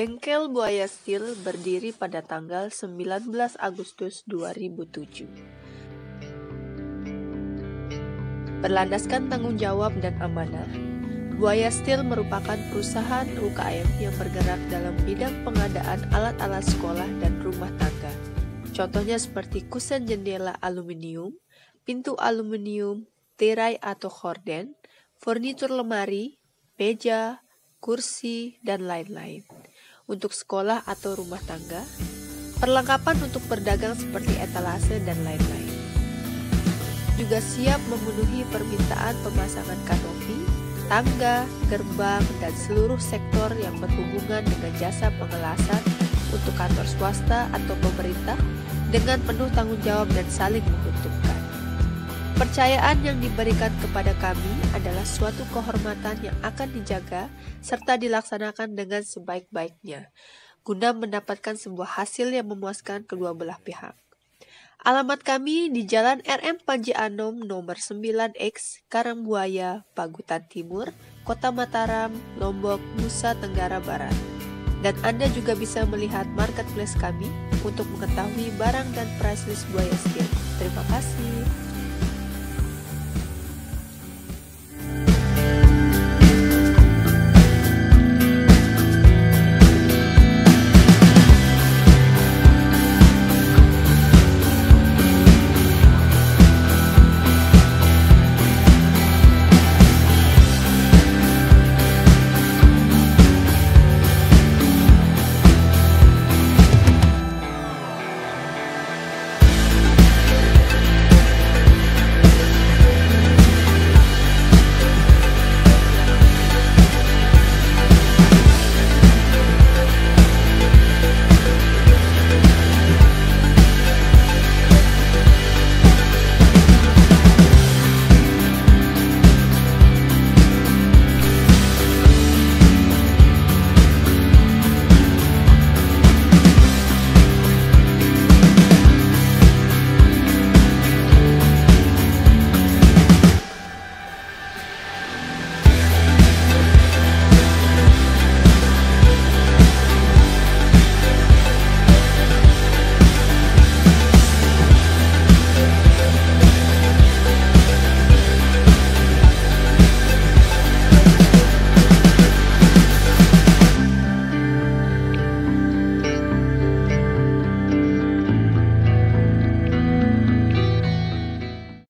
Bengkel Buaya Steel berdiri pada tanggal 19 Agustus 2007. Berlandaskan tanggung jawab dan amanah, Buaya Steel merupakan perusahaan UKM yang bergerak dalam bidang pengadaan alat-alat sekolah dan rumah tangga. Contohnya seperti kusen jendela aluminium, pintu aluminium, tirai atau horden, furnitur lemari, meja, kursi, dan lain-lain untuk sekolah atau rumah tangga, perlengkapan untuk berdagang seperti etalase dan lain-lain. Juga siap memenuhi permintaan pemasangan kanopi, tangga, gerbang, dan seluruh sektor yang berhubungan dengan jasa pengelasan untuk kantor swasta atau pemerintah dengan penuh tanggung jawab dan saling menguntungkan. Percayaan yang diberikan kepada kami adalah suatu kehormatan yang akan dijaga serta dilaksanakan dengan sebaik-baiknya, guna mendapatkan sebuah hasil yang memuaskan kedua belah pihak. Alamat kami di Jalan RM Panji Anom nomor 9X, Karangbuaya, Pagutan Timur, Kota Mataram, Lombok, Nusa Tenggara Barat. Dan Anda juga bisa melihat marketplace kami untuk mengetahui barang dan price list Buaya Steel. Terima kasih.